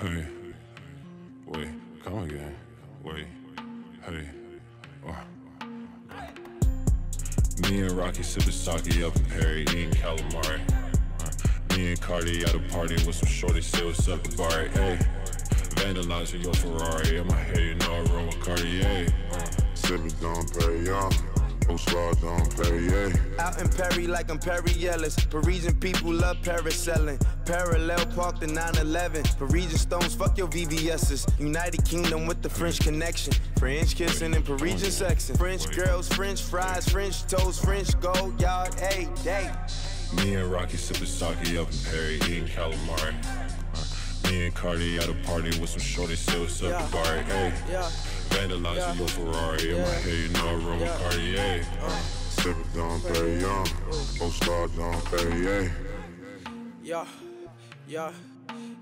Hey, wait, come again. Wait, hey, oh. Me and Rocky sipping sake up in Perry, eating calamari. Me and Carti at a party with some shorty, say what's up, Barry. Hey, vandalizing your Ferrari. In my head, you know I run with Cartier. Uh, Sipping Dom Perignon, Perrier. Out in Perry like I'm Perry Ellis. Parisian people love paraselling. Parallel park to 911. Parisian stones, fuck your VVS's. United Kingdom with the French connection. French kissing and Parisian sexing. French girls, French fries, French toast, French gold yard, hey, day. Me and Rocky sipping sake up in Perry, eating calamari. Me and Carti at a party with some shorty, say what's up, Yeah. Barry. Hey, Yeah, vandalizing Yeah. your Ferrari. In my Yeah. head, you know I run with Yeah. Cartier. Uh, Sipping Dom Perignon, Oscar Dom Perrier. yeah, yeah,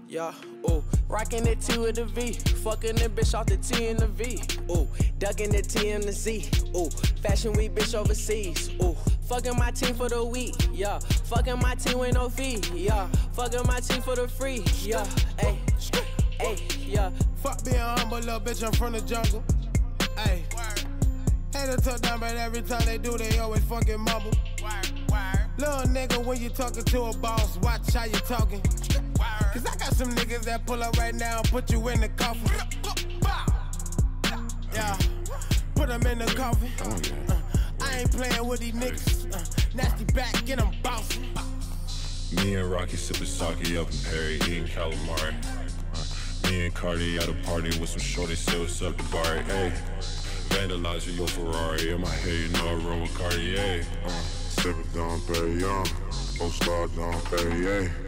yeah, ooh. Rocking the T with the V. Fucking the bitch off the T and the V. Ooh, ducking the T and the Z. Ooh, fashion week bitch overseas. Ooh, fucking my team for the week. Yeah, fucking my team with no fee. Yeah, fucking my team for the free. Yeah, hey, hey, yeah. Fuck being humble, little bitch, I'm from the jungle. Ayy. Hater talk down, but every time they do, they always fucking mumble. Little nigga, when you talking to a boss, watch how you talking. Cause I got some niggas that pull up right now and put you in the coffin. Yeah, put them in the coffin. Uh, I ain't playing with these niggas. Nasty back, get them bossy. Me and Rocky sipping sake up in Perry, eating calamari. Uh, me and Carti at a party with some shorty, say what's up, to Barry. Hey, vandalizing your Ferrari. In my head, you know I run with Cartier. Uh, Sipping Dom Perignon, Oscar Dom Perrier.